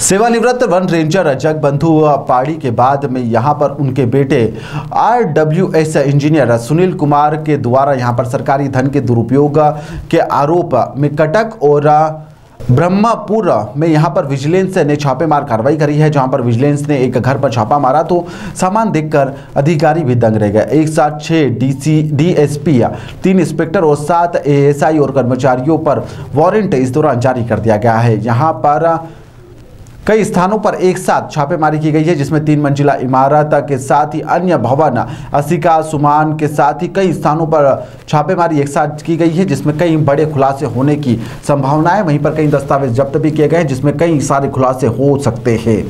सेवानिवृत्त one ranger Jagbandhu पाड़ी के बाद में यहाँ पर उनके बेटे R W S engineer Sunil Kumar के द्वारा यहाँ पर सरकारी धन के दुरुपयोग के आरोप में कटक और ब्रह्मपुर में यहाँ पर विजिलेंस ने छापेमार कार्रवाई करी है, जहाँ पर विजिलेंस ने एक घर पर छापा मारा तो सामान देखकर अधिकारी भी दंग रह गए। एक साथ छः डीसी डीएसपी तीन इंस्पेक्टर और सात एएसआई और कर्मचारियों पर वारंट इस दौरान जारी कर दिया गया है। यहाँ पर कई स्थानों पर एक साथ छापेमारी की गई है, जिसमें तीन मंजिला इमारत के साथ ही अन्य भवन असिका सुमान के साथ ही कई स्थानों पर छापेमारी एक साथ की गई है, जिसमें कई बड़े खुलासे होने की संभावना है। वहीं पर कई दस्तावेज़ जब्त भी किए गए हैं, जिसमें कई सारे खुलासे हो सकते हैं।